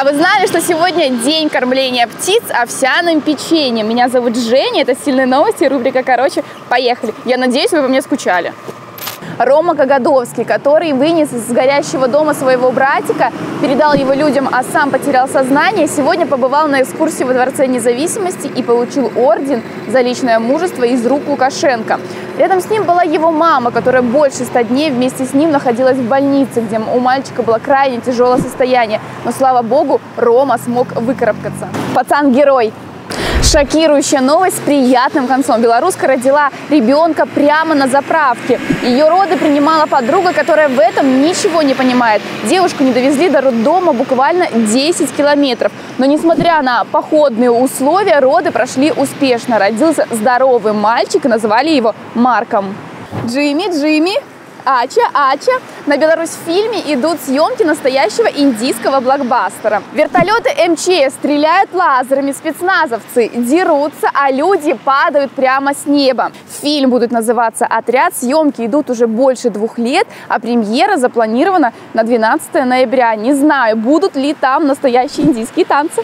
А вы знали, что сегодня день кормления птиц овсяным печеньем? Меня зовут Женя, это «Сильные новости», рубрика «Короче». Поехали. Я надеюсь, вы по мне скучали. Рома Кагадовский, который вынес из горящего дома своего братика, передал его людям, а сам потерял сознание, сегодня побывал на экскурсии во Дворце независимости и получил орден за личное мужество из рук Лукашенко. Рядом с ним была его мама, которая больше ста дней вместе с ним находилась в больнице, где у мальчика было крайне тяжелое состояние. Но, слава богу, Рома смог выкарабкаться. Пацан-герой. Шокирующая новость с приятным концом. Белоруска родила ребенка прямо на заправке. Ее роды принимала подруга, которая в этом ничего не понимает. Девушку не довезли до роддома буквально 10 километров. Но несмотря на походные условия, роды прошли успешно. Родился здоровый мальчик и назвали его Марком. Джимми, Джимми, Ача, Ача. На Беларусь фильме идут съемки настоящего индийского блокбастера. Вертолеты МЧС стреляют лазерами, спецназовцы дерутся, а люди падают прямо с неба. Фильм будет называться «Отряд». Съемки идут уже больше двух лет, а премьера запланирована на 12 ноября. Не знаю, будут ли там настоящие индийские танцы.